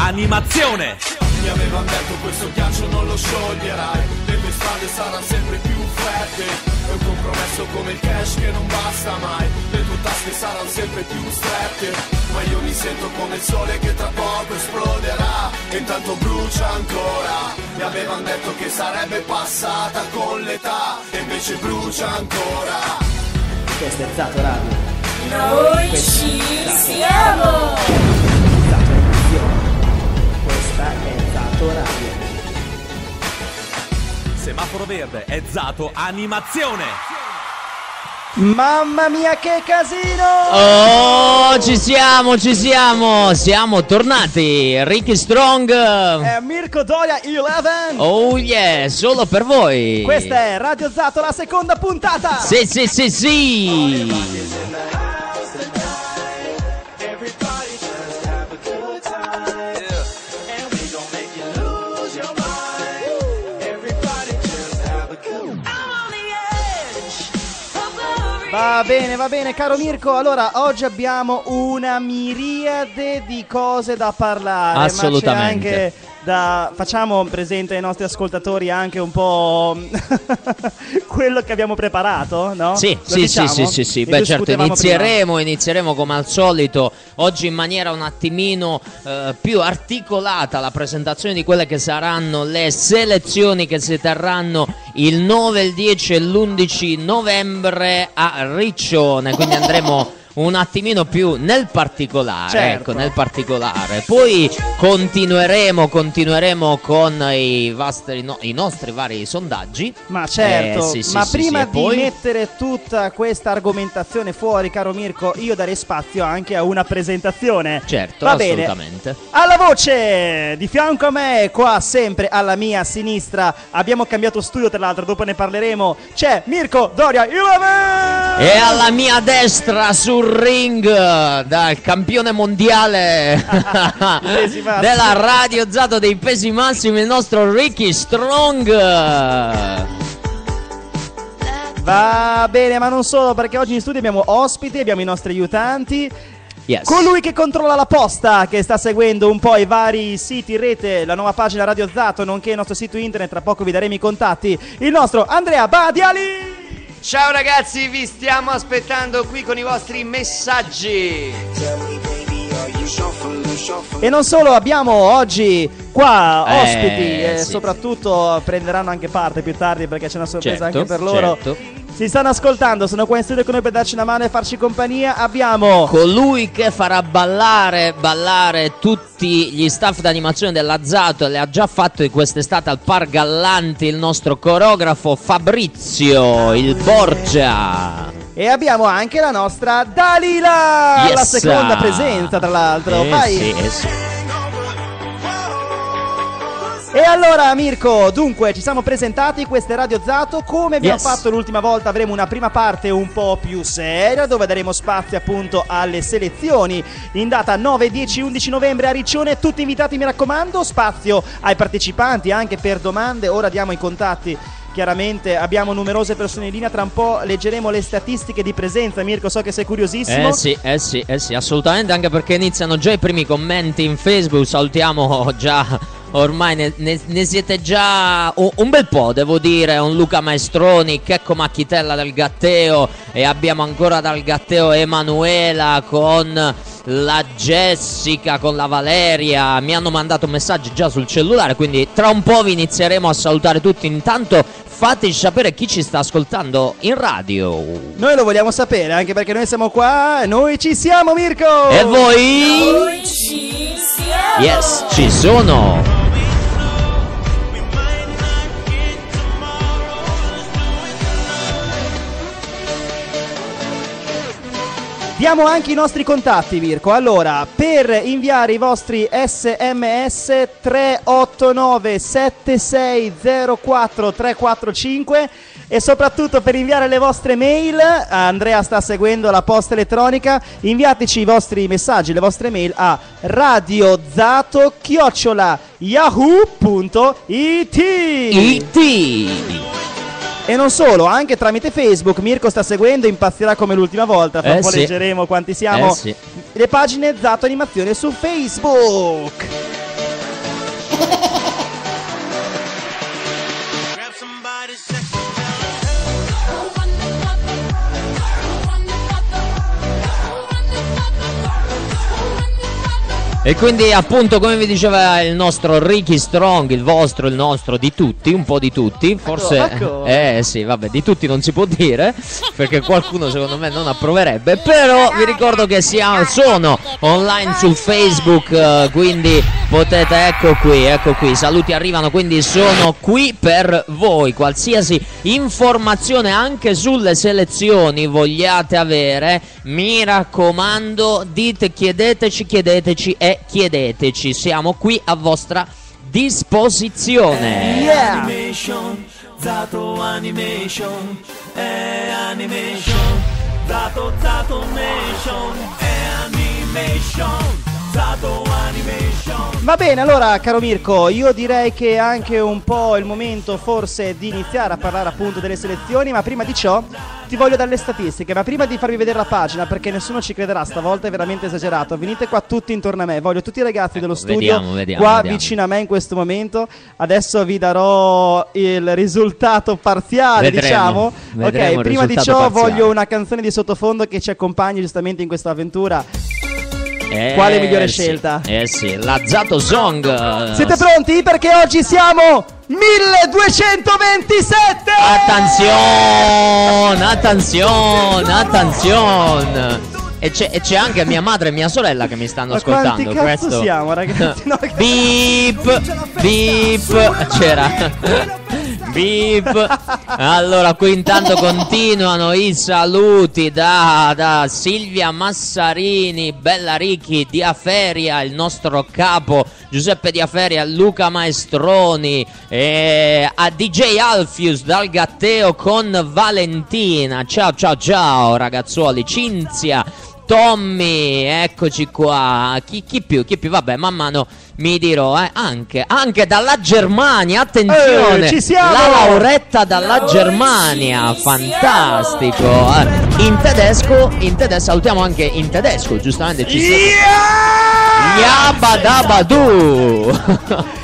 Animazione. Mi avevano detto questo ghiaccio non lo scioglierai. Le tue strade saranno sempre più fredde. È un compromesso come il cash che non basta mai. Le tue tasche saranno sempre più strette. Ma io mi sento come il sole che tra poco esploderà. E intanto brucia ancora. Mi avevano detto che sarebbe passata con l'età. E invece brucia ancora. Questo è Zato Radio. Noi ci siamo! Radio. Semaforo verde è Zato Animazione. Mamma mia che casino! Oh, ci siamo, ci siamo, siamo tornati. Ricky Strong. È Mirko Doria 11. Oh yeah, solo per voi. Questa è Radio Zato, la seconda puntata. Sì, sì, sì, sì. Va bene, va bene, caro Mirko. Allora, oggi abbiamo una miriade di cose da parlare. Assolutamente. Da. Facciamo presente ai nostri ascoltatori anche un po' quello che abbiamo preparato, no? Sì, sì, diciamo? sì, sì, sì, sì. Beh, certo, prima. inizieremo, inizieremo come al solito, oggi in maniera un attimino eh, più articolata la presentazione di quelle che saranno le selezioni che si terranno il 9, il 10 e l'11 novembre a Riccione, quindi andremo un attimino più nel particolare, Certo. ecco, nel particolare. Poi continueremo, continueremo con i, vostri, no- i nostri vari sondaggi. Ma certo, Eh, sì, sì, ma sì, prima di poi? mettere tutta questa argomentazione fuori, caro Mirko, io darei spazio anche a una presentazione. Certo, Va bene. assolutamente. Alla voce, di fianco a me, qua sempre alla mia sinistra, abbiamo cambiato studio tra l'altro, dopo ne parleremo, c'è Mirko Doria 11! E alla mia destra sul ring dal campione mondiale della radio Zato dei pesi massimi il nostro Ricky Strong. Va bene, ma non solo, perché oggi in studio abbiamo ospiti, abbiamo i nostri aiutanti. Yes. Colui che controlla la posta, che sta seguendo un po' i vari siti in rete, la nuova pagina Radio Zato, nonché il nostro sito internet, tra poco vi daremo i contatti, il nostro Andrea Badiali! Ciao ragazzi, vi stiamo aspettando qui con i vostri messaggi. E non solo, abbiamo oggi qua Eh, ospiti e sì, soprattutto prenderanno anche parte più tardi perché c'è una sorpresa Certo, anche per loro. certo. Si stanno ascoltando, sono qua in studio con noi per darci una mano e farci compagnia. Abbiamo Colui che farà ballare, ballare tutti gli staff d'animazione della Zato e le ha già fatto di quest'estate al Par Gallanti il nostro coreografo Fabrizio, il Borgia. E abbiamo anche la nostra Dalila! Yes. La seconda presenza, tra l'altro. Eh Vai! sì, eh sì. E allora, Mirko, dunque, ci siamo presentati, questa è Radio Zato. Come abbiamo Yes. fatto l'ultima volta, avremo una prima parte un po' più seria, dove daremo spazio appunto alle selezioni. In data 9, 10, 11 novembre a Riccione, tutti invitati, mi raccomando. Spazio ai partecipanti anche per domande. Ora diamo i contatti. Chiaramente abbiamo numerose persone in linea, tra un po' leggeremo le statistiche di presenza. Mirko, so che sei curiosissimo. Eh sì, eh sì, eh sì, assolutamente, anche perché iniziano già i primi commenti in Facebook, salutiamo già ormai ne, ne- ne siete già un, un bel po', devo dire. Un Luca Maestroni, Checco Macchitella del Gatteo e abbiamo ancora dal Gatteo Emanuela con la Jessica, con la Valeria. Mi hanno mandato messaggi già sul cellulare, quindi tra un po' vi inizieremo a salutare tutti. Intanto fateci sapere chi ci sta ascoltando in radio. Noi lo vogliamo sapere, anche perché noi siamo qua noi ci siamo, Mirko! E voi? Noi ci siamo! Yes, ci sono. Diamo anche i nostri contatti, Mirko. Allora, per inviare i vostri sms 389 7604 345 e soprattutto per inviare le vostre mail, Andrea sta seguendo la posta elettronica, inviateci i vostri messaggi, le vostre mail a radiozato chiocciola yahoo.it IT. E non solo, anche tramite Facebook. Mirko sta seguendo, impazzirà come l'ultima volta. Fra Eh un po' sì. leggeremo quanti siamo. Eh sì. Le pagine Zato Animazione su Facebook. E quindi appunto come vi diceva il nostro Ricky Strong, il vostro, il nostro, di tutti, un po' di tutti, forse... ecco. Eh sì, vabbè, di tutti non si può dire, perché qualcuno secondo me non approverebbe, però vi ricordo che sia- sono online su Facebook, eh, quindi potete, ecco qui, ecco qui, i saluti arrivano, quindi sono qui per voi, qualsiasi informazione anche sulle selezioni vogliate avere, mi raccomando, dite, chiedeteci, chiedeteci e chiedeteci, siamo qui a vostra disposizione. Yeah! Animation, Zato Animation, è Animation, Zato Zato Nation, è Animation, Zato Animation. Va bene, allora, caro Mirko, io direi che è anche un po' il momento forse di iniziare a parlare appunto delle selezioni, ma prima di ciò ti voglio dare le statistiche, ma prima di farvi vedere la pagina, perché nessuno ci crederà, stavolta è veramente esagerato, venite qua tutti intorno a me, voglio tutti i ragazzi dello studio vediamo, vediamo, qua vediamo. vicino a me in questo momento, adesso vi darò il risultato parziale, Vedremo, diciamo. vedremo ok, prima di ciò parziale. voglio una canzone di sottofondo che ci accompagni giustamente in questa avventura. Eh, Quale migliore sì, scelta? Eh sì, la Zato Song. Siete pronti? Perché oggi siamo 1227! Attenzione, attenzione, attenzione. E c'è, e c'è anche mia madre e mia sorella che mi stanno Ma quanti ascoltando. cazzo questo... siamo, ragazzi? No, Beep, beep, c'era. Beep. Allora, qui intanto continuano i saluti da, da Silvia Massarini, Bella Ricchi, Diaferia, il nostro capo Giuseppe Diaferia, Luca Maestroni, e a DJ Alfius dal Gatteo con Valentina. Ciao, ciao, ciao, ragazzuoli. Cinzia. Tommy, eccoci qua. Chi, chi più? Chi più? Vabbè, man mano mi dirò, eh, anche, anche dalla Germania, attenzione, Eh, ci siamo! la Lauretta dalla Germania, fantastico. Eh, in tedesco, in tedesco, salutiamo anche in tedesco, giustamente ci Yabadabadu.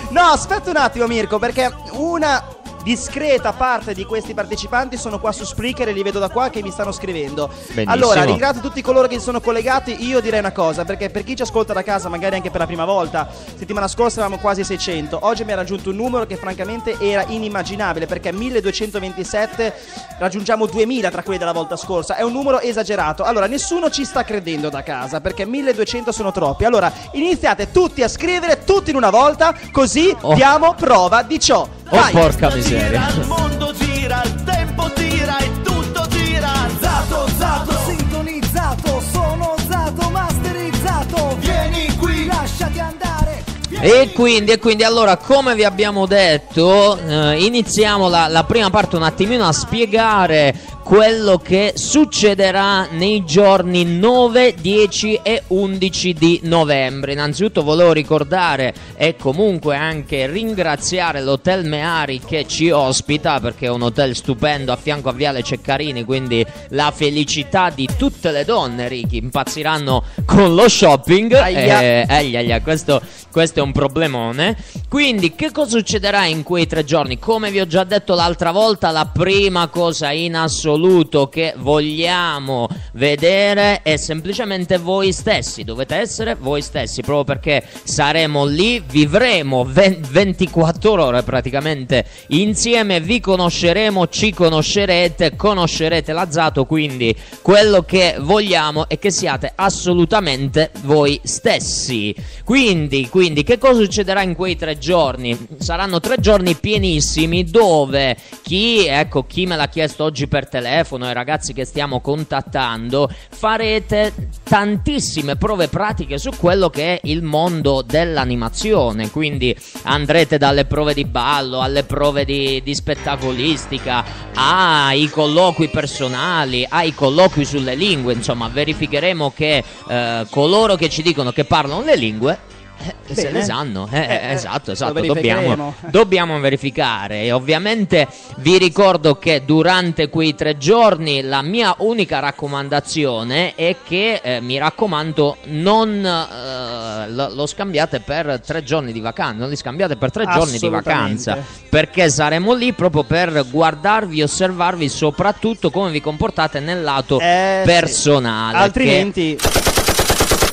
No, aspetta un attimo Mirko, perché una discreta parte di questi partecipanti sono qua su Spreaker e li vedo da qua che mi stanno scrivendo. Benissimo. Allora, ringrazio tutti coloro che sono collegati. Io direi una cosa, perché per chi ci ascolta da casa, magari anche per la prima volta, settimana scorsa eravamo quasi 600. Oggi mi ha raggiunto un numero che francamente era inimmaginabile, perché 1227 raggiungiamo 2000 tra quelli della volta scorsa. È un numero esagerato. Allora, nessuno ci sta credendo da casa, perché 1200 sono troppi. Allora, iniziate tutti a scrivere, tutti in una volta, così Oh. diamo prova di ciò. Oh Vai! porca Gira, miseria. il mondo gira, il tempo gira e tutto gira. Zato, zato, Sintonizzato, sono Zato masterizzato vieni qui. Lasciati andare E quindi, e quindi allora, come vi abbiamo detto, eh, iniziamo la, la prima parte un attimino a spiegare quello che succederà nei giorni 9, 10 e 11 di novembre. Innanzitutto volevo ricordare e comunque anche ringraziare l'Hotel Meari che ci ospita perché è un hotel stupendo a fianco a Viale Ceccarini, quindi la felicità di tutte le donne, Ricky, impazziranno con lo shopping. Aia. Eh, aia, aia, questo, questo è un problemone. Quindi, che cosa succederà in quei tre giorni? Come vi ho già detto l'altra volta, la prima cosa in assoluto che vogliamo vedere è semplicemente voi stessi. Dovete essere voi stessi, proprio perché saremo lì, vivremo ve- 24 ore praticamente insieme, vi conosceremo, ci conoscerete, conoscerete l'Azzato, quindi quello che vogliamo è che siate assolutamente voi stessi. Quindi, quindi che cosa succederà in quei tre giorni? Saranno tre giorni pienissimi dove chi, ecco, chi me l'ha chiesto oggi per telefono, i ragazzi che stiamo contattando, farete tantissime prove pratiche su quello che è il mondo dell'animazione. Quindi andrete dalle prove di ballo alle prove di, di spettacolistica, ai colloqui personali, ai colloqui sulle lingue. Insomma, verificheremo che eh, coloro che ci dicono che parlano le lingue eh, se le sanno, eh, Eh, eh, esatto, lo esatto, verificheremo. dobbiamo, dobbiamo verificare e ovviamente vi ricordo che durante quei tre giorni la mia unica raccomandazione è che eh, mi raccomando non eh, lo, lo scambiate per tre giorni di vacanza, non li scambiate per tre giorni di vacanza perché saremo lì proprio per guardarvi, osservarvi soprattutto come vi comportate nel lato Eh, sì. personale. che-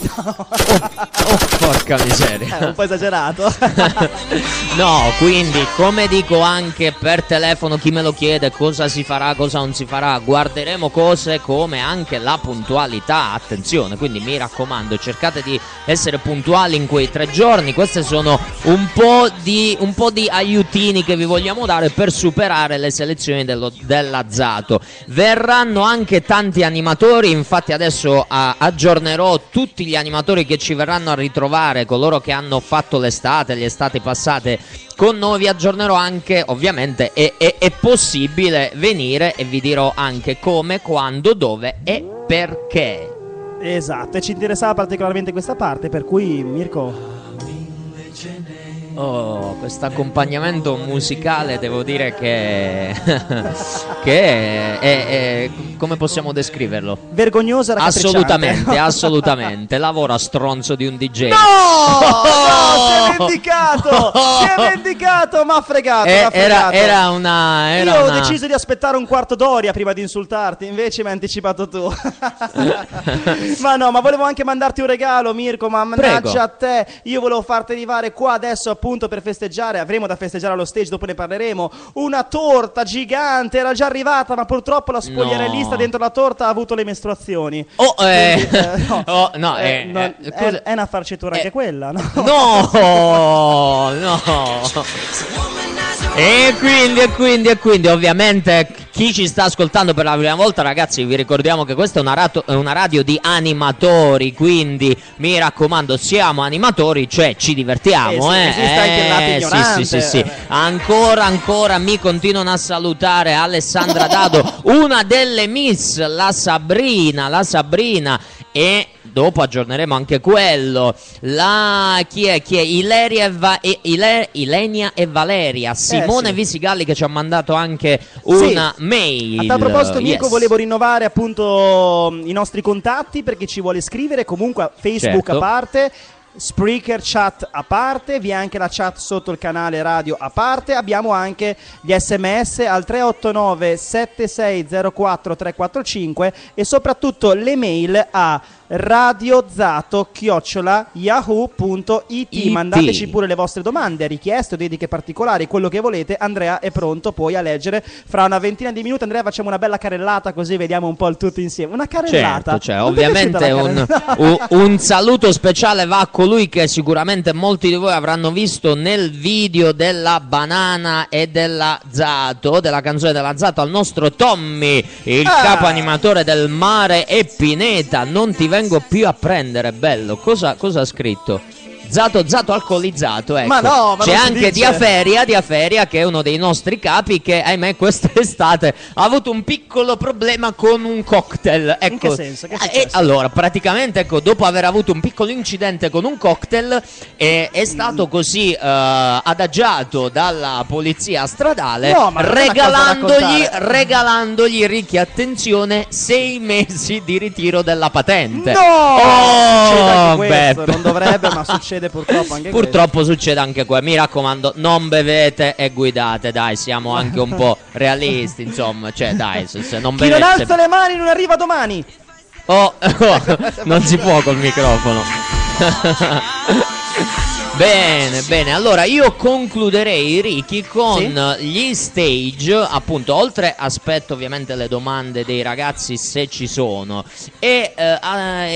Altrimenti Oh, porca miseria. è un po' esagerato. No, quindi come dico anche per telefono chi me lo chiede cosa si farà, cosa non si farà, guarderemo cose come anche la puntualità, attenzione, quindi mi raccomando cercate di essere puntuali in quei tre giorni, queste sono un po' di, un po' di aiutini che vi vogliamo dare per superare le selezioni dello, dell'azzato. Verranno anche tanti animatori, infatti adesso ah, aggiornerò tutti gli animatori che ci verranno a ritrovare, coloro che hanno fatto l'estate, le estati passate con noi vi aggiornerò anche, ovviamente è, è- è possibile venire e vi dirò anche come, quando, dove e perché. esatto, e ci interessava particolarmente questa parte, per cui Mirko Oh, questo accompagnamento musicale devo dire che, che è, è- è- come possiamo descriverlo? vergognosa. Assolutamente, assolutamente. Lavora stronzo di un DJ. No, no, si è vendicato, si è vendicato, ma ha fregato, Eh, m'ha era, fregato. era una. Era Io ho una- deciso di aspettare un quarto d'ora prima di insultarti, invece mi hai anticipato tu. ma no, ma volevo anche mandarti un regalo, Mirko, ma mannaggia Prego. a te. Io volevo farti arrivare qua adesso appunto per festeggiare, avremo da festeggiare allo stage, dopo ne parleremo, una torta gigante, era già arrivata, ma purtroppo la spogliarellista No. dentro la torta ha avuto le mestruazioni. Oh, eh, Quindi, eh, no, oh, no, Eh, eh, non- eh, è- è una farcitura anche quella, no? No, no. E quindi, e quindi, e quindi, ovviamente, chi ci sta ascoltando per la prima volta, ragazzi, vi ricordiamo che questa è una, rato- una radio di animatori. Quindi, mi raccomando, siamo animatori, cioè ci divertiamo. Eh sì, eh. Eh, ignorante. Sì, sì, sì, sì. Ancora, ancora mi continuano a salutare Alessandra Dado, una delle miss, la Sabrina, la Sabrina. E dopo aggiorneremo anche quello. La chi è? Chi è? Ileria e Va- Ile- Ilenia e Valeria. Simone sì. Visigalli che ci ha mandato anche Sì. una mail. A tal proposito, Mirko, Yes. volevo rinnovare appunto i nostri contatti per chi ci vuole scrivere. Comunque, Facebook Certo. a parte. Spreaker chat a parte, vi è anche la chat sotto il canale radio a parte, abbiamo anche gli sms al 389 7604 345 e soprattutto le mail a radiozato chiocciola yahoo.it IT. mandateci pure le vostre domande, richieste dediche particolari, quello che volete Andrea è pronto poi a leggere fra una ventina di minuti Andrea facciamo una bella carrellata così vediamo un po' il tutto insieme una carrellata Certo, cioè, ovviamente un, un- un saluto speciale va a colui che sicuramente molti di voi avranno visto nel video della banana e della Zato, della canzone della Zato, al nostro Tommy, il Ah. capo animatore del mare e Pineta. Non ti vengo più a prendere, bello. Cosa, cosa ha scritto? Zato, zato alcolizzato, ecco. Ma no, ma C'è anche. Diaferia, Diaferia che è uno dei nostri capi che, ahimè, quest'estate ha avuto un piccolo problema con un cocktail. Ecco. In che senso? Che Eh, successo? allora, praticamente, ecco, dopo aver avuto un piccolo incidente con un cocktail, eh, è stato così eh, adagiato dalla polizia stradale, No, regalandogli, regalandogli, ricchi attenzione, sei mesi di ritiro della patente. No! Oh, questo, non dovrebbe, ma succede succede purtroppo anche Purtroppo succede anche qua. Mi raccomando, non bevete e guidate, dai, siamo anche un po' realisti, insomma. Cioè, dai, se, se non questo. Chi bevete. non alza le mani non arriva domani. Oh, oh, non si può col microfono. Bene, bene. Allora io concluderei, Ricky, con gli stage. Appunto, oltre aspetto ovviamente le domande dei ragazzi se ci sono. E eh,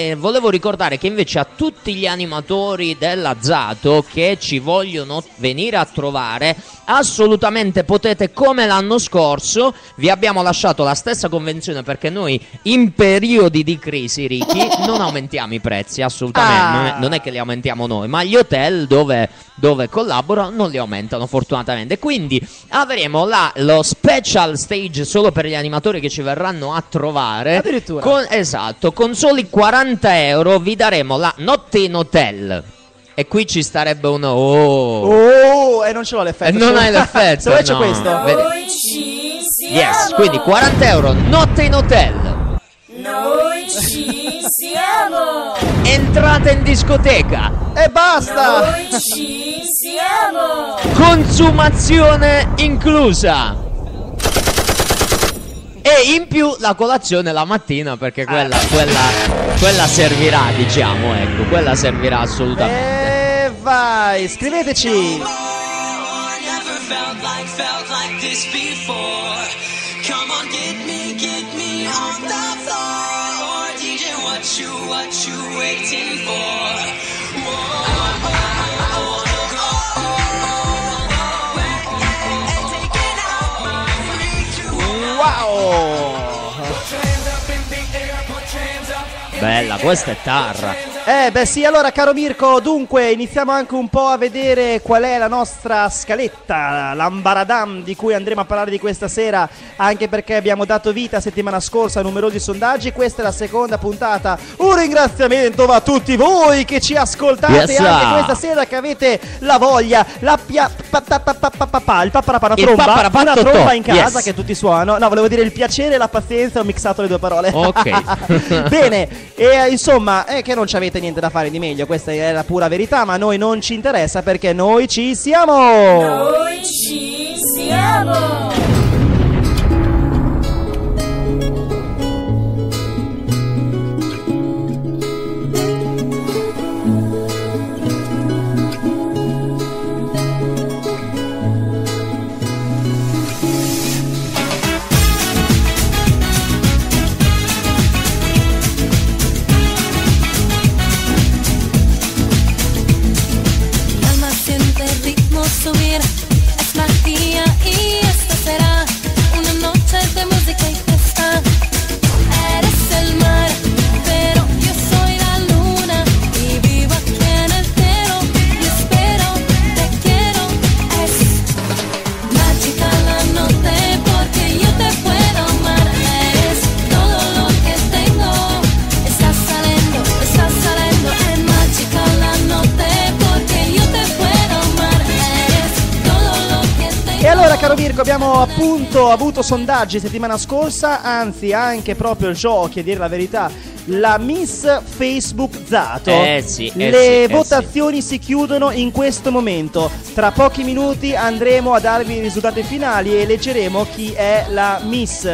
eh, volevo ricordare che invece a tutti gli animatori della Zato che ci vogliono venire a trovare, assolutamente potete, come l'anno scorso, vi abbiamo lasciato la stessa convenzione perché noi in periodi di crisi, Ricky, non aumentiamo i prezzi, assolutamente. Ah. Non, è, non è che li aumentiamo noi, ma gli hotel dove, dove collaborano non li aumentano fortunatamente. Quindi avremo là lo special stage solo per gli animatori che ci verranno a trovare. Addirittura. Con, esatto, con soli 40 euro vi daremo la notte in hotel. E qui ci starebbe uno... Oh. Oh, e non ce l'ho l'effetto. E non hai l'effetto, Se vuoi c'è no. questo. Noi ci siamo. Yes, quindi 40 euro, notte in hotel. Noi ci siamo. Entrata in discoteca. E basta. Noi ci siamo. Consumazione inclusa. E in più la colazione la mattina perché quella, quella, quella servirà, diciamo, ecco, quella servirà assolutamente. E vai, scriveteci. Never felt like, felt like this before. Come on, get me, you, what you waiting for? Wow. Bella, questa è Tarra. Eh beh sì, allora caro Mirko, dunque iniziamo anche un po' a vedere qual è la nostra scaletta, l'ambaradam di cui andremo a parlare di questa sera, anche perché abbiamo dato vita settimana scorsa a numerosi sondaggi, questa è la seconda puntata. Un ringraziamento va a tutti voi che ci ascoltate Yes, anche questa sera che avete la voglia, la pia... pa- pa- pa- pa- pa- pa- pa- il papparapà, una Il tromba, in casa yes. che tutti suonano. No, volevo dire il piacere e la pazienza, ho mixato le due parole. Ok. Bene, e eh, insomma, è che non ci avete niente da fare di meglio, questa è la pura verità, ma a noi non ci interessa perché noi ci siamo! Noi ci siamo. Abbiamo appunto avuto sondaggi settimana scorsa, anzi anche proprio giochi, a dire la verità, la Miss Facebook Zato. Eh sì, eh Le sì, eh votazioni si chiudono in questo momento. Tra pochi minuti andremo a darvi i risultati finali e leggeremo chi è la Miss.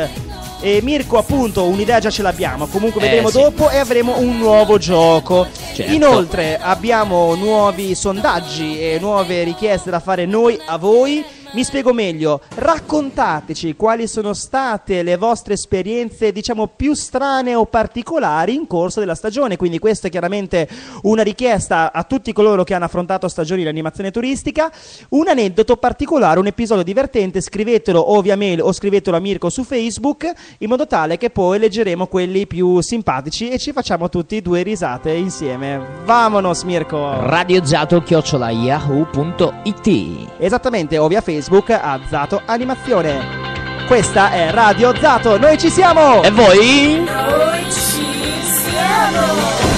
E Mirko, appunto, un'idea già ce l'abbiamo. Comunque Eh, vedremo sì. dopo e avremo un nuovo gioco. Certo. Inoltre abbiamo nuovi sondaggi e nuove richieste da fare noi a voi. Mi spiego meglio, raccontateci quali sono state le vostre esperienze, diciamo, più strane o particolari in corso della stagione. Quindi, questa è chiaramente una richiesta a tutti coloro che hanno affrontato stagioni di animazione turistica. Un aneddoto particolare, un episodio divertente, scrivetelo o via mail o scrivetelo a Mirko su Facebook, in modo tale che poi leggeremo quelli più simpatici e ci facciamo tutti due risate insieme. Vamonos, Mirko! Radiozato chiocciola yahoo.it Esattamente, o via Facebook a Zato Animazione. Questa è Radio Zato, noi ci siamo! E voi? Noi ci siamo.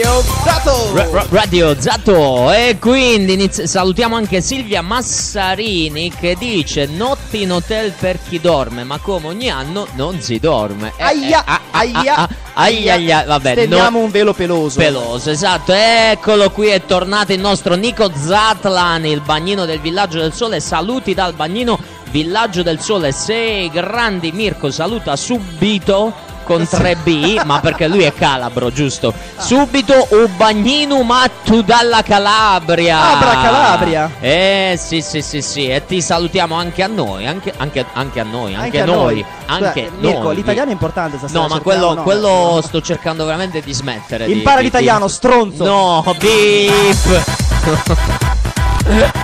Radio Zato! Ra- ra- Radio Zato e quindi inizi- salutiamo anche Silvia Massarini che dice notti in hotel per chi dorme ma come ogni anno non si dorme Eh, Aia, eh, ah, ah, aia, ah, ah, aia, aia, vabbè Stendiamo no- un velo peloso. Peloso, esatto, eccolo qui, è tornato il nostro Nico Zatlan, il bagnino del Villaggio del Sole. Saluti dal bagnino Villaggio del Sole. Sei grandi, Mirko, saluta subito con 3B, ma perché lui è calabro, giusto? Subito un bagnino mattu dalla Calabria. Abra Calabria. Eh sì, sì, sì, sì, e ti salutiamo anche a noi, anche, anche- anche a noi, anche, a noi, Scusa, anche Mirko, noi. l'italiano è importante stasera. No, ma cerchiamo, quello, no, quello no. sto cercando veramente di smettere. Impara di- l'italiano, di- stronzo. No, beep.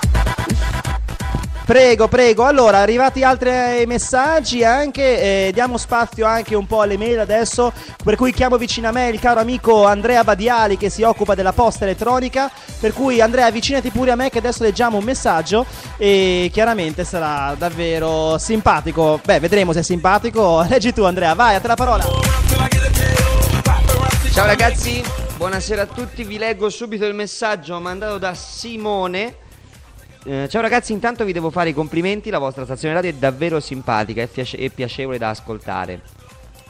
Prego, prego. Allora, arrivati altri eh, messaggi anche, eh, diamo spazio anche un po' alle mail adesso, per cui chiamo vicino a me il caro amico Andrea Badiali che si occupa della posta elettronica, per cui Andrea avvicinati pure a me che adesso leggiamo un messaggio e chiaramente sarà davvero simpatico. Beh, vedremo se è simpatico. Leggi tu Andrea, vai, a te la parola. Ciao ragazzi, buonasera a tutti, vi leggo subito il messaggio mandato da Simone. Eh, ciao ragazzi, intanto vi devo fare i complimenti, la vostra stazione radio è davvero simpatica e, piace- e piacevole da ascoltare.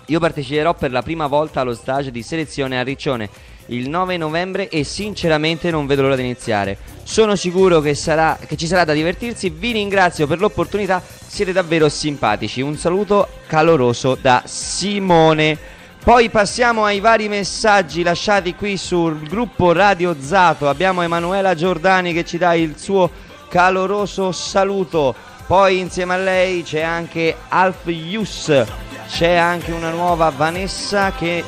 Io parteciperò per la prima volta allo stage di selezione a Riccione il 9 novembre e sinceramente non vedo l'ora di iniziare. Sono sicuro che, sarà- che ci sarà da divertirsi, vi ringrazio per l'opportunità, siete davvero simpatici. Un saluto caloroso da Simone. Poi passiamo ai vari messaggi lasciati qui sul gruppo Radio Zato. Abbiamo Emanuela Giordani che ci dà il suo caloroso saluto. Poi insieme a lei c'è anche Alf Yus. C'è anche una nuova Vanessa che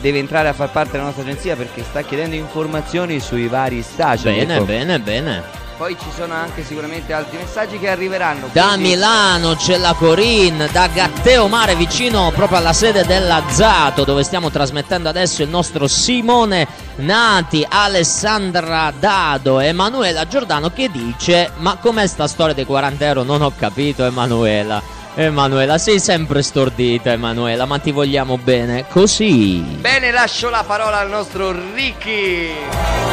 deve entrare a far parte della nostra agenzia perché sta chiedendo informazioni sui vari stage. Bene, Ecco. bene, bene. Poi ci sono anche sicuramente altri messaggi che arriveranno. Da quindi- Milano c'è la Corin, da Gatteo Mare vicino proprio alla sede della Zato dove stiamo trasmettendo adesso il nostro Simone Nati, Alessandra Dado, Emanuela Giordano che dice ma com'è sta storia dei 40 euro? Non ho capito Emanuela. Emanuela, sei sempre stordita Emanuela, ma ti vogliamo bene così. Bene, lascio la parola al nostro Ricky.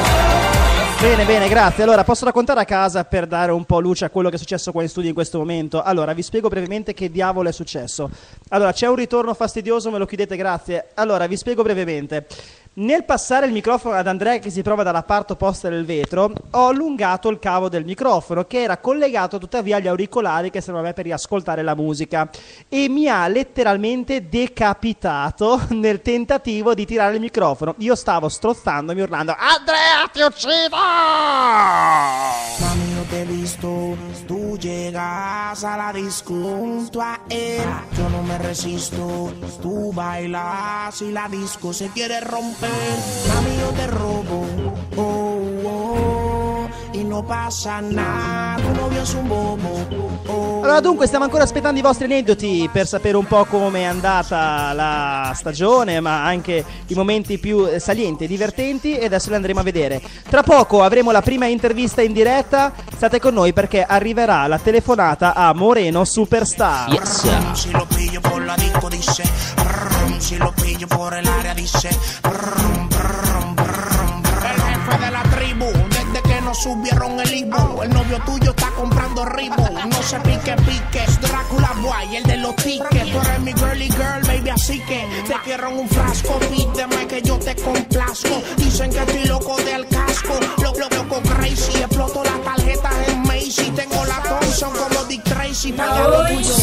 Bene, bene, grazie. Allora, posso raccontare a casa per dare un po' luce a quello che è successo qua in studio in questo momento? Allora, vi spiego brevemente che diavolo è successo. Allora, c'è un ritorno fastidioso, me lo chiudete, grazie. Allora, vi spiego brevemente. Nel passare il microfono ad Andrea che si trova dalla parte opposta del vetro, ho allungato il cavo del microfono che era collegato tuttavia agli auricolari che servono a me per riascoltare la musica e mi ha letteralmente decapitato nel tentativo di tirare il microfono. Io stavo strozzandomi urlando Andrea ti uccido! Mami, yo te visto, tú llegas a la disco junto a él. Yo no me resisto, tú bailas y la disco se quiere romper. Mami, yo te robo, oh, oh, y no pasa nada. Tu novio es un bobo, oh. Allora dunque stiamo ancora aspettando i vostri aneddoti per sapere un po' come è andata la stagione ma anche i momenti più eh, salienti e divertenti e adesso li andremo a vedere. Tra poco avremo la prima intervista in diretta, state con noi perché arriverà la telefonata a Moreno Superstar. Si lo si lo pillo por el área dice, brrrm, brrrm, brrrm. El jefe de la tribu, desde que nos subieron el Ibu, el novio tuyo está comprando Ribu, no se pique pique, es Drácula Boy, el de los tickets, tú eres mi girly girl, baby, así que te quiero en un frasco, pídeme que yo te complazco, dicen que estoy loco del casco, loco, loco crazy, exploto las tarjetas en Macy, tengo la Thompson como Dick Tracy, pagando tuyo.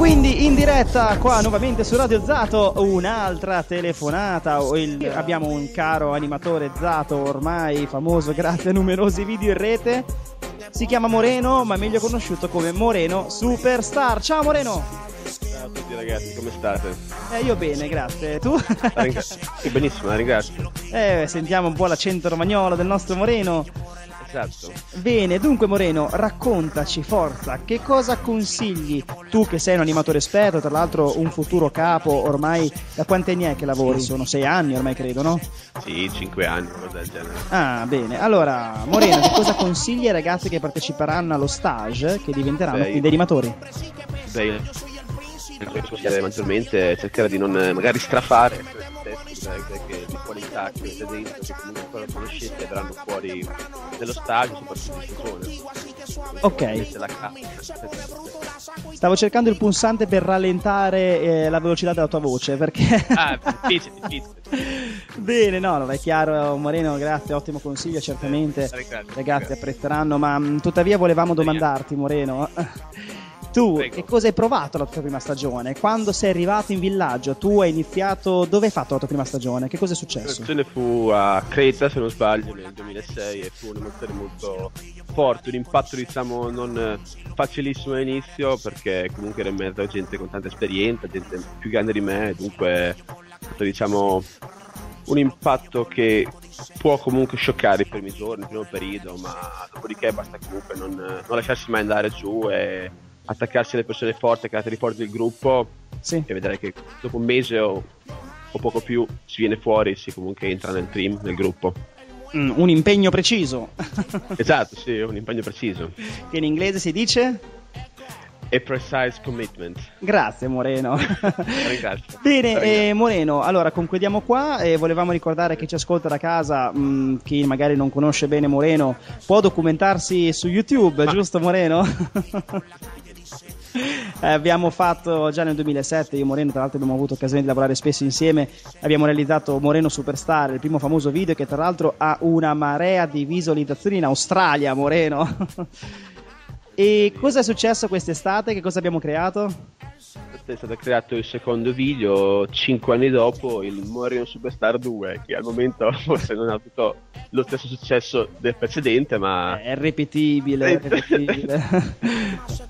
Quindi in diretta qua nuovamente su Radio Zato un'altra telefonata. Il- abbiamo un caro animatore Zato ormai famoso grazie a numerosi video in rete. Si chiama Moreno, ma meglio conosciuto come Moreno Superstar. Ciao Moreno! Ciao a tutti ragazzi, come state? Eh, io bene, grazie. Tu? Ringra- sì, benissimo, la ringrazio. eh, sentiamo un po' l'accento romagnolo del nostro Moreno. Esatto. Bene, dunque Moreno, raccontaci, forza, che cosa consigli tu che sei un animatore esperto, tra l'altro un futuro capo, ormai da quanti anni è che lavori? Sono sei anni ormai credo, no? Sì, 5 anni, cosa del genere. Ah, bene. Allora, Moreno, che cosa consigli ai ragazzi che parteciperanno allo stage, che diventeranno Beh, quindi animatori? Beh, maggiormente cercare di non eh, magari strafare che che avete dentro, che comunque non conoscete, verranno fuori nello stadio, soprattutto in. Ok. Stavo cercando il pulsante per rallentare eh, la velocità della tua voce perché... Ah, difficile, difficile. Bene, no, no, è chiaro, Moreno, grazie, ottimo consiglio, certamente. Grazie, Ragazzi apprezzeranno, ma mh, tuttavia volevamo domandarti, Moreno. Tu che cosa hai provato la tua prima stagione? Quando sei arrivato in villaggio, tu hai iniziato. Dove hai fatto la tua prima stagione? Che cosa è La successo? stagione fu a Creta, se non sbaglio, nel 2006 e fu un'emozione molto forte, un impatto diciamo non facilissimo all'inizio perché comunque ero in mezzo a gente con tanta esperienza, gente più grande di me, dunque è stato diciamo un impatto che può comunque scioccare i primi giorni, il primo periodo, ma dopodiché basta comunque non, non lasciarsi mai andare giù e attaccarsi alle persone forti, ai caratteri forti del gruppo Sì. e vedere che dopo un mese o, o poco più si viene fuori, si comunque entra nel team, nel gruppo. Mm, un impegno preciso. Esatto, sì, un impegno preciso. che in inglese si dice? A precise commitment. Grazie, Moreno. Ringrazio. Bene, Ringrazio. eh, Moreno, allora concludiamo qua e volevamo ricordare che ci ascolta da casa, mh, chi magari non conosce bene Moreno, può documentarsi su YouTube, giusto Moreno? Eh, abbiamo fatto già nel 2007, io e Moreno tra l'altro abbiamo avuto occasione di lavorare spesso insieme, abbiamo realizzato Moreno Superstar, il primo famoso video che tra l'altro ha una marea di visualizzazioni in Australia, Moreno. e cosa è successo quest'estate? Che cosa abbiamo creato? È stato creato il secondo video 5 anni dopo, il Moreno Superstar 2, che al momento forse non ha avuto lo stesso successo del precedente, ma È ripetibile, è ripetibile.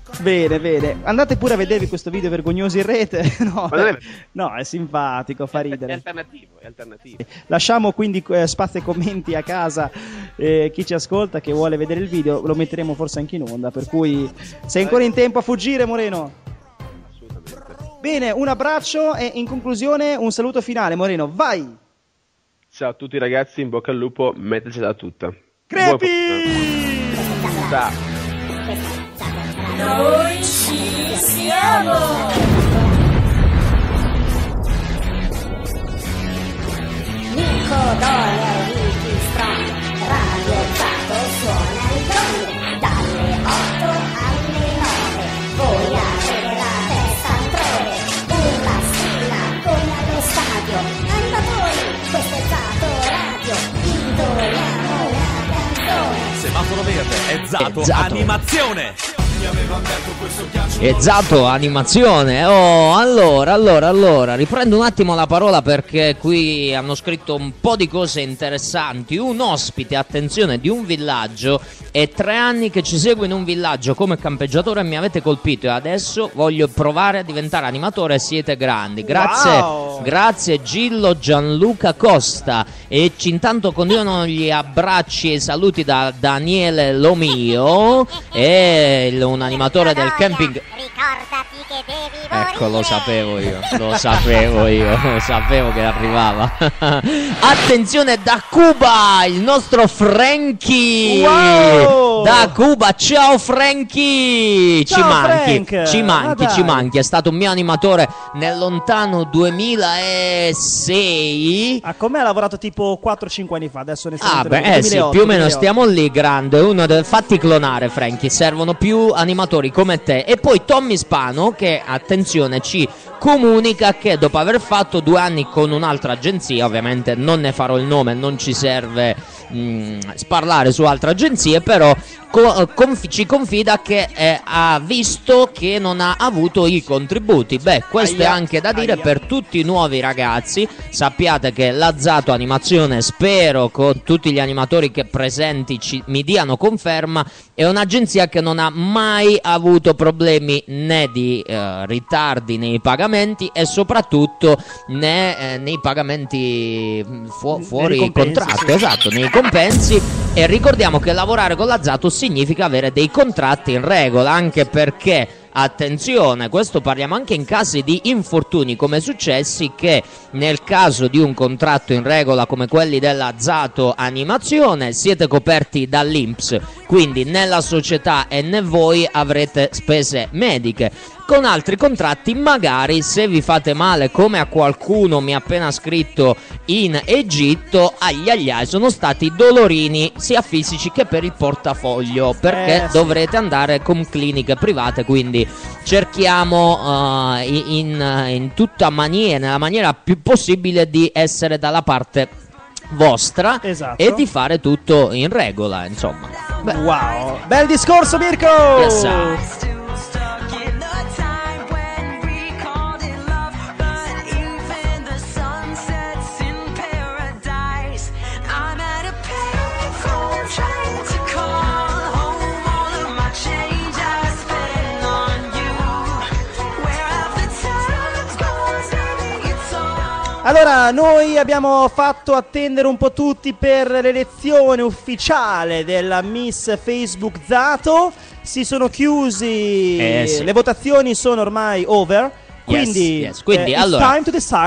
bene, bene. Andate pure a vedervi questo video vergognoso in rete. No, è- no, è simpatico, fa è ridere. alternativo, è alternativo. Lasciamo quindi eh, spazio ai commenti a casa. eh, chi ci ascolta che vuole vedere il video, lo metteremo forse anche in onda. Per cui sei ancora in tempo a fuggire, Moreno. Bene, un abbraccio e in conclusione un saluto finale, Moreno. Vai! Ciao a tutti ragazzi, in bocca al lupo, mettercela tutta. Crepi! Ciao. Noi ci siamo! Nico Dorian Ricky Strong Radio Zato suona il gong Dalle 8 alle 9 Voi avete la testa altrove Urla, strilla come allo stadio Animatori, questo è Zato Radio Intoniamo la canzone Semaforo verde, è Zato, Zato. animazione! Esatto, animazione. Oh, allora, allora, allora, riprendo un attimo la parola perché qui hanno scritto un po' di cose interessanti. Un ospite, attenzione, di un villaggio. È tre anni che ci segue in un villaggio come campeggiatore e mi avete colpito. E adesso voglio provare a diventare animatore. Siete grandi. Grazie, Wow. grazie Gillo Gianluca Costa. E ci intanto continuano gli abbracci e i saluti da Daniele Lomio. E il- un animatore del camping. Ricordati che devi Ecco, lo sapevo io, lo sapevo io, lo sapevo che arrivava. Attenzione da Cuba, il nostro Frankie. Wow! Da Cuba, ciao Frankie. ci manchi, Frank. ci Ma manchi, dai. ci manchi. È stato un mio animatore nel lontano 2006. Ah, con me ha lavorato tipo 4-5 anni fa, adesso ne Ah, beh, eh sì, più o meno stiamo lì, grande. Uno del fatti clonare, Frankie. Servono più animatori come te. E poi Tommy Spano, che attenzione, ci comunica che dopo aver fatto due anni con un'altra agenzia, ovviamente non ne farò il nome, non ci serve mh, sparlare su altre agenzie, però co- confi- ci confida che eh, ha visto che non ha avuto i contributi. Beh, questo è Aia, anche da dire aia. per tutti i nuovi ragazzi. Sappiate che l'Azzato Animazione, spero con tutti gli animatori che presenti ci- mi diano conferma, è un'agenzia che non ha mai avuto problemi né di eh, ritardi nei pagamenti e soprattutto né eh, nei pagamenti mh, fu- fuori contratto, sì. esatto, nei compensi. E ricordiamo che lavorare con l'Azzato significa avere dei contratti in regola, anche perché Attenzione, questo parliamo anche in casi di infortuni come successi che nel caso di un contratto in regola come quelli della Zato Animazione siete coperti dall'Inps, quindi né la società e né voi avrete spese mediche. Con altri contratti magari se vi fate male come a qualcuno mi ha appena scritto in Egitto agli agliai sono stati dolorini sia fisici che per il portafoglio perché Eh, sì. dovrete andare con cliniche private quindi cerchiamo eh, in, in tutta maniera nella maniera più possibile di essere dalla parte vostra Esatto. e di fare tutto in regola insomma Wow, bel discorso Mirko! Yes, Allora, noi abbiamo fatto attendere un po' tutti per l'elezione ufficiale della Miss Facebook Zato. Si sono chiusi, Eh, sì. le votazioni sono ormai over. Quindi, Yes, yes. Quindi, eh, allora,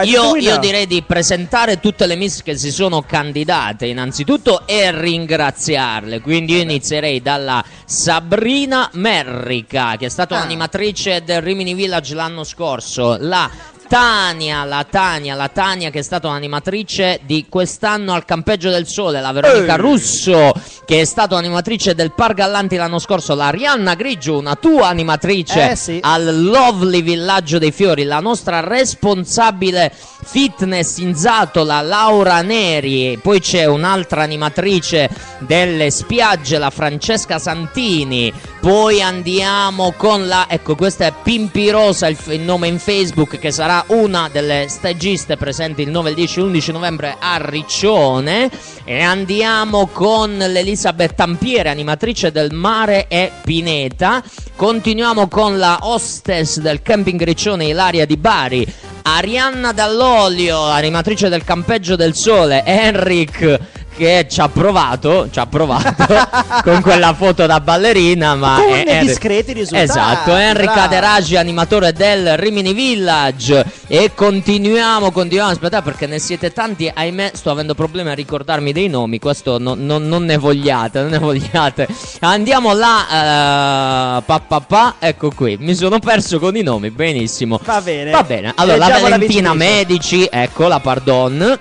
io, io direi di presentare tutte le miss che si sono candidate innanzitutto e ringraziarle. Quindi io inizierei dalla Sabrina Merrica, che è stata Ah. un'animatrice del Rimini Village l'anno scorso. La Tania, la Tania, la Tania che è stata un'animatrice di quest'anno al Campeggio del Sole, la Veronica Ehi. Russo che è stata un'animatrice del Par Gallanti l'anno scorso, la Rianna Grigio, una tua animatrice Eh, sì. al Lovely Villaggio dei Fiori, la nostra responsabile fitness in Zatola, Laura Neri, poi c'è un'altra animatrice delle spiagge, la Francesca Santini, poi andiamo con la, ecco questa è Pimpirosa, il, il nome in Facebook, che sarà una delle stagiste presenti il 9, il 10 e l'11 novembre a Riccione, e andiamo con l'Elisabeth Tampiere, animatrice del Mare e Pineta, continuiamo con la hostess del camping Riccione Ilaria di Bari, Arianna Dall'Olio, animatrice del Campeggio del Sole, Enric che ci ha provato, ci ha provato con quella foto da ballerina, ma Con è- è- discreti risultati. Esatto, Enric bravo. Aderagi, animatore del Rimini Village e continuiamo, continuiamo, aspettate perché ne siete tanti, ahimè sto avendo problemi a ricordarmi dei nomi, questo no- non- non ne vogliate, non ne vogliate. Andiamo là, eh, pa, pa, pa, ecco qui, mi sono perso con i nomi, benissimo. Va bene. Va bene, allora la Leggiamo la Valentina vincitrice. Medici, eccola, pardon.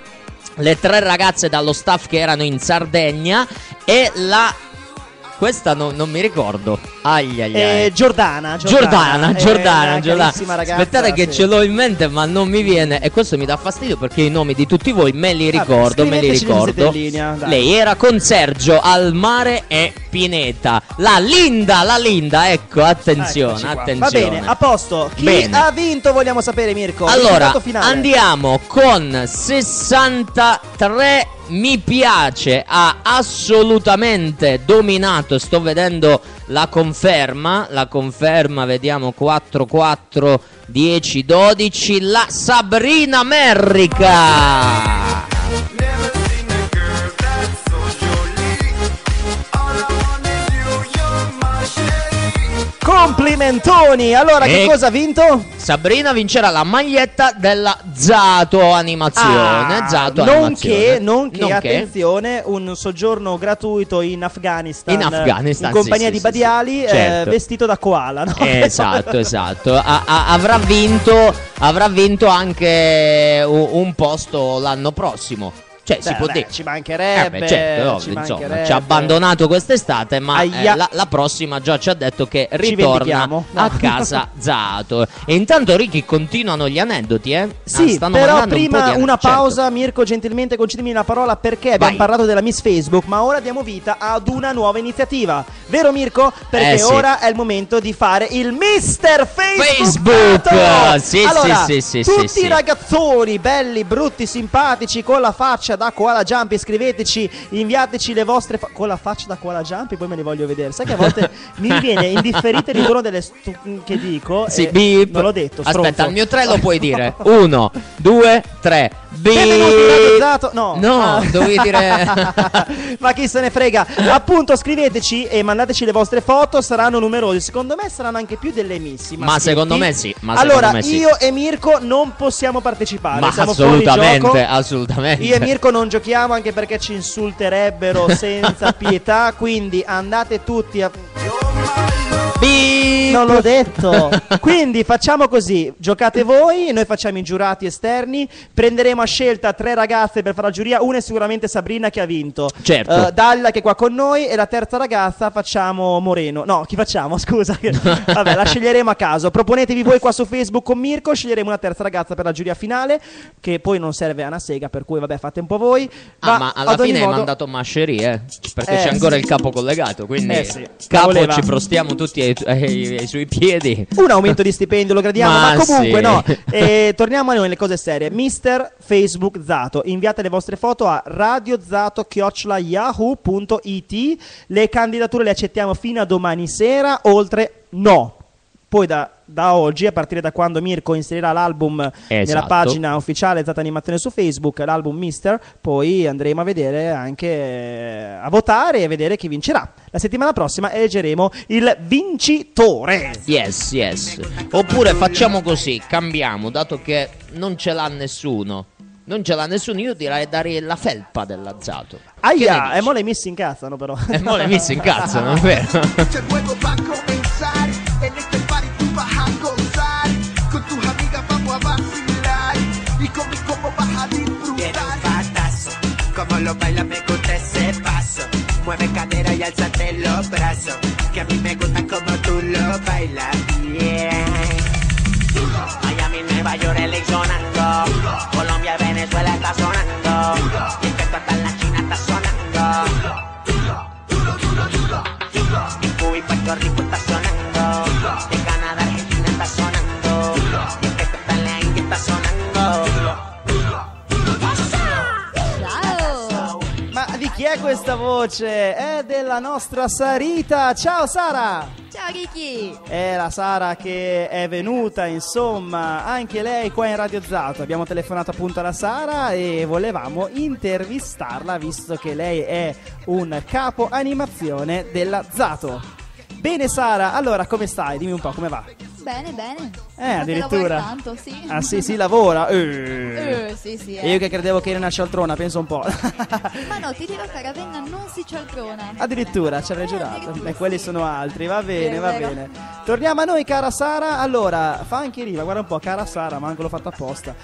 Le tre ragazze dallo staff che erano in Sardegna e la... Questa no- non mi ricordo. Ai ai ai. Eh, Giordana, Giordana, eh, Giordana, una Giordana. ragazza, Aspettate che sì. ce l'ho in mente, ma non mi viene. E questo mi dà fastidio perché i nomi di tutti voi me li Vabbè, ricordo, me li ricordo. in linea. Lei era con Sergio al mare e Pineta. La Linda, la Linda, ecco, attenzione, attenzione. Va bene, a posto. Chi Bene. ha vinto vogliamo sapere Mirko? Allora, andiamo con 63 mi piace, ha assolutamente dominato, sto vedendo la conferma, la conferma, vediamo 4 4 10 12 la Sabrina Merrica. Complimentoni. Allora, che E- cosa ha vinto? Sabrina vincerà la maglietta della Zato Animazione, Ah, Zato nonché, Animazione. nonché, attenzione, un soggiorno gratuito in Afghanistan. In Afghanistan, in compagnia sì, di sì, Badiali, sì, eh, certo. vestito da koala. No? Esatto, esatto. A- a- avrà, vinto, avrà vinto anche un posto l'anno prossimo. Cioè, si Beh, può beh, dire. Ci Eh mancherebbe. beh, certo, ovvio, ci insomma, mancherebbe. ci ha abbandonato quest'estate, ma eh, la, la prossima già ci ha detto che ritorna? No. a casa Zato. E intanto, Ricky, continuano gli aneddoti, eh? Ah, Sì, stanno però un prima ane- una certo. pausa, Mirko, gentilmente concedimi una parola perché abbiamo Vai. parlato della Miss Facebook, ma ora diamo vita ad una nuova iniziativa. Vero Mirko? Perché Eh, sì. ora è il momento di fare il Mister Facebook. Facebook! Sì, sì, allora, sì, sì, tutti sì, sì. i ragazzoni belli, brutti, simpatici con la faccia da koala jumpy, scriveteci, inviateci le vostre fa- con la faccia da koala jumpy, poi me le voglio vedere. Sai che a volte mi viene indifferito il ritorno delle stu- che dico Sì, beep. non l'ho detto, Aspetta, stronzo. al mio 3 lo puoi dire. Uno, due, tre. Beep. Benvenuti. No, No, Ah. dovevi dire. Ma chi se ne frega? Appunto, scriveteci e mandateci le vostre foto. Saranno numerosi. Secondo me saranno anche più delle miss. i Ma maschietti. secondo me sì, ma allora, me sì. io e Mirko non possiamo partecipare. Ma assolutamente, assolutamente. Io e Mirko non giochiamo anche perché ci insulterebbero senza pietà. Quindi andate tutti a. Non l'ho detto. Quindi facciamo così: giocate voi, noi facciamo i giurati esterni. Prenderemo a scelta tre ragazze per fare la giuria. Una è sicuramente Sabrina che ha vinto. Certo. Eh, Dalla che è qua con noi. E la terza ragazza facciamo Moreno. No, chi facciamo? Scusa. Vabbè, la sceglieremo a caso. Proponetevi voi qua su Facebook con Mirko. Sceglieremo una terza ragazza per la giuria finale. Che poi non serve a una sega, per cui vabbè, fate un po' voi. Ah, ma alla ad ogni fine hai modo- mandato Masceri, eh? Perché Eh, c'è ancora sì. il capo collegato. Quindi, Eh, sì. Capo, ci prostiamo tutti ai, ai- ai suoi piedi. un aumento di stipendio lo gradiamo, ma, Ma comunque sì. no. E torniamo a noi nelle cose serie. Mister Facebook Zato, inviate le vostre foto a radiozato@yahoo.it. Le candidature le accettiamo fino a domani sera, oltre no. Poi da, da oggi, a partire da quando Mirko inserirà l'album nella Esatto. pagina ufficiale Zata Animazione su Facebook, l'album Mister, poi andremo a vedere anche a votare e a vedere chi vincerà. La settimana prossima eleggeremo il vincitore. Yes, yes. Oppure facciamo così, cambiamo, dato che non ce l'ha nessuno. Non ce l'ha nessuno, io direi dare la felpa dell'azzato. Aia, e mo le miss incazzano però. E mo le miss incazzano, è vero? Como lo baila me gusta ese paso. Mueve cadera y alzate los brazos. Que a mí me gusta como tú lo bailas. Yeah. Miami, Nueva York, sonando. Colombia, Venezuela está sonando. Questa voce? È della nostra Sarita. Ciao Sara! Ciao Ricky! È la Sara che è venuta, insomma, anche lei qua in Radio Zato. Abbiamo telefonato appunto alla Sara e volevamo intervistarla visto che lei è un capo animazione della Zato. Bene Sara, allora come stai? Dimmi un po' come va. Bene, bene. Eh, addirittura. Tanto, sì. Ah sì, si lavora. Eh. Eh, sì, sì. E io Eh. che credevo che era una cialtrona, penso un po'. Ma no, ti dirò che a Ravenna non si cialtrona. Addirittura ci avrei giurato. E quelli sono altri, va bene, va vero. bene. Torniamo a noi, cara Sara. Allora, fa anche riva, guarda un po', cara Sara, manco l'ho fatto apposta.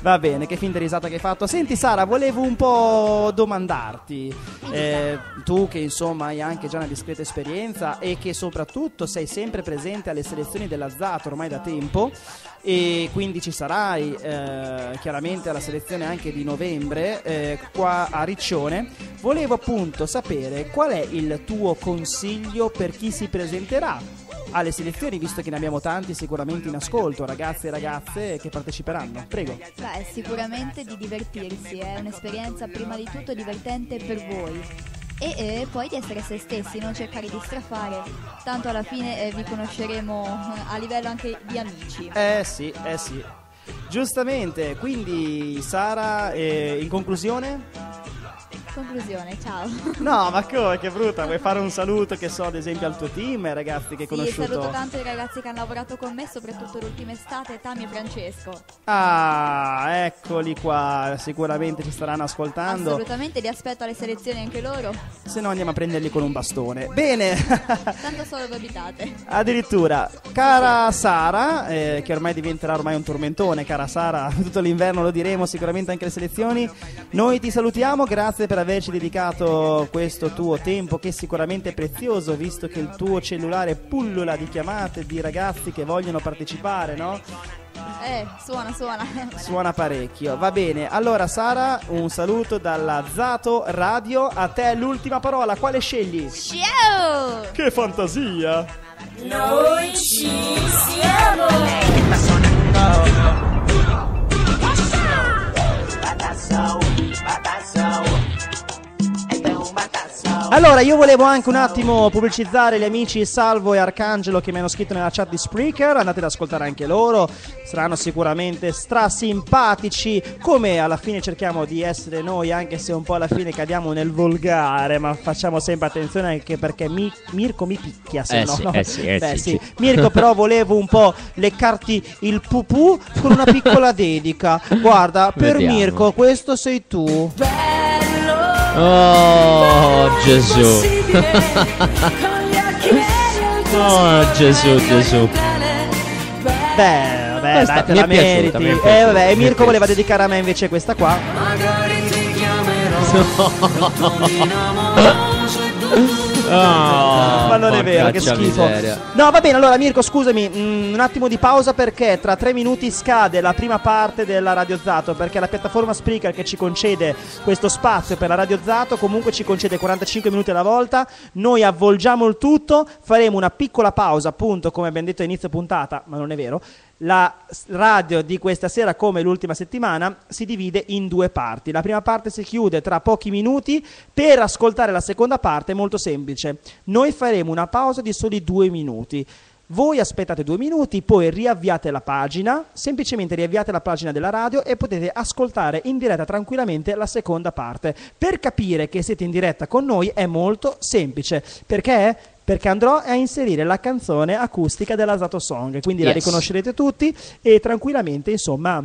Va bene, che finta risata che hai fatto. Senti, Sara, volevo un po' domandarti. eh, tu che insomma hai anche già una discreta esperienza e che soprattutto sei sempre presente alle selezioni della Zato ormai da tempo e quindi ci sarai eh, chiaramente alla selezione anche di novembre eh, qua a Riccione. Volevo appunto sapere qual è il tuo consiglio per chi si presenterà alle selezioni, visto che ne abbiamo tanti sicuramente in ascolto, ragazzi e ragazze che parteciperanno. Prego. Beh, sicuramente di divertirsi, è un'esperienza prima di tutto divertente per voi. E eh, poi di essere se stessi, non cercare di strafare. Tanto alla fine eh, vi conosceremo eh, a livello anche di amici. Eh sì, eh sì. Giustamente, quindi Sara, eh, in conclusione? Conclusione, ciao. No, ma come, che brutta, vuoi fare un saluto, che so, ad esempio al tuo team, ai ragazzi che hai Sì, conosciuto? saluto tanto i ragazzi che hanno lavorato con me, soprattutto l'ultima estate, Tami e Francesco. Ah, eccoli qua, sicuramente ci staranno ascoltando. Assolutamente li aspetto alle selezioni anche loro. Se no andiamo a prenderli con un bastone. Bene, Tanto solo dove abitate. addirittura, cara Sara, eh, che ormai diventerà ormai un tormentone, cara Sara, tutto l'inverno lo diremo sicuramente anche alle selezioni. Noi ti salutiamo, grazie per averci dedicato questo tuo tempo che sicuramente è prezioso, visto che il tuo cellulare pullula di chiamate di ragazzi che vogliono partecipare, no? Eh, suona, suona. Suona parecchio. Va bene. Allora, Sara, un saluto dalla Zato Radio. A te l'ultima parola. Quale scegli? Ciao! Che fantasia! Noi ci siamo! Batazo. Allora, io volevo anche un attimo pubblicizzare gli amici Salvo e Arcangelo che mi hanno scritto nella chat di Spreaker. Andate ad ascoltare anche loro. Saranno sicuramente strasimpatici. Come alla fine cerchiamo di essere noi, anche se un po' alla fine cadiamo nel volgare. Ma facciamo sempre attenzione anche perché mi- Mirko mi picchia. Se Eh no, sì, no. eh sì, eh Beh, sì, sì. Mirko, però volevo un po' leccarti il pupù con una piccola dedica. Guarda, per Vediamo. Mirko, questo sei tu. Oh, Gesù. Oh, Gesù, Gesù. Beh, vabbè, Questa dai, te mi la è piaciuta, meriti. mi è eh, piaciuta, vabbè, e mi è Mirko voleva piaciuta. dedicare a me invece questa qua. Ma non è vero, che schifo. miseria. No, va bene, allora Mirko, scusami, mm, un attimo di pausa perché tra tre minuti scade la prima parte della Radio Zato, perché la piattaforma Spreaker che ci concede questo spazio per la Radio Zato comunque ci concede 45 minuti alla volta, noi avvolgiamo il tutto, faremo una piccola pausa, appunto, come abbiamo detto a inizio puntata, ma non è vero. La radio di questa sera, come l'ultima settimana, si divide in due parti. La prima parte si chiude tra pochi minuti. Per ascoltare la seconda parte è molto semplice. Noi faremo una pausa di soli due minuti. Voi aspettate due minuti, poi riavviate la pagina, semplicemente riavviate la pagina della radio e potete ascoltare in diretta tranquillamente la seconda parte. Per capire che siete in diretta con noi è molto semplice. Perché? Perché andrò a inserire la canzone acustica della Zato Song, quindi la Yes. riconoscerete tutti e tranquillamente, insomma,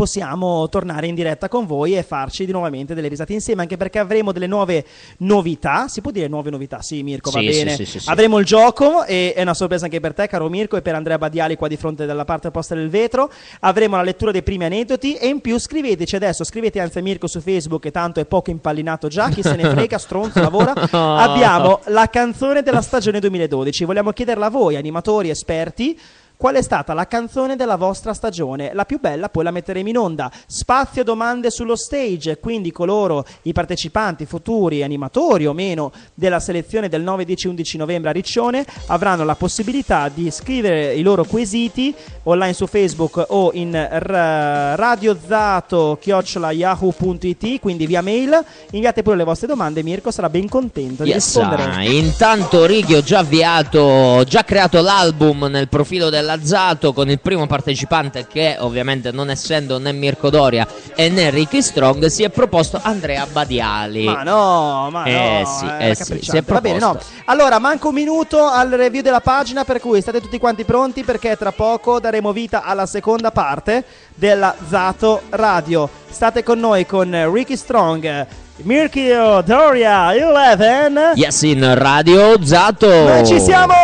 possiamo tornare in diretta con voi e farci di nuovamente delle risate insieme, anche perché avremo delle nuove novità. Si può dire nuove novità? Sì, Mirko, va Sì, bene. sì, sì. Avremo il gioco e è una sorpresa anche per te, caro Mirko, e per Andrea Badiali qua di fronte dalla parte opposta del vetro. Avremo la lettura dei primi aneddoti e in più scriveteci adesso, scrivete anzi a Mirko su Facebook, che tanto è poco impallinato già, chi se ne frega, stronzo, lavora. Abbiamo la canzone della stagione 2012. Vogliamo chiederla a voi, animatori esperti. Qual è stata la canzone della vostra stagione? La più bella, poi la metteremo in onda. Spazio domande sullo stage, quindi coloro, i partecipanti futuri, animatori o meno della selezione del 9, 10, 11 novembre a Riccione avranno la possibilità di scrivere i loro quesiti online su Facebook o in r- radiozato-yahoo.it, quindi via mail. Inviate pure le vostre domande, Mirko sarà ben contento di Yes, rispondere. ah, intanto Righi ho già avviato, già creato l'album nel profilo della Zato con il primo partecipante che ovviamente non essendo né Mirko Doria e né Ricky Strong si è proposto Andrea Badiali. Ma no, ma Eh no, sì, è eh sì, si è Va bene, no. proposto. Allora, manca un minuto al review della pagina, per cui state tutti quanti pronti perché tra poco daremo vita alla seconda parte della Zato Radio. State con noi con Ricky Strong, Mirko Doria 11. Yes, in Radio Zato. Noi ci siamo!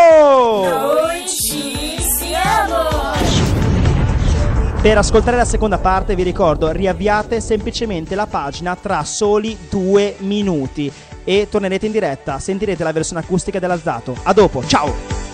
Noi ci Per ascoltare la seconda parte vi ricordo, riavviate semplicemente la pagina tra soli due minuti e tornerete in diretta, sentirete la versione acustica della Zato. A dopo, ciao!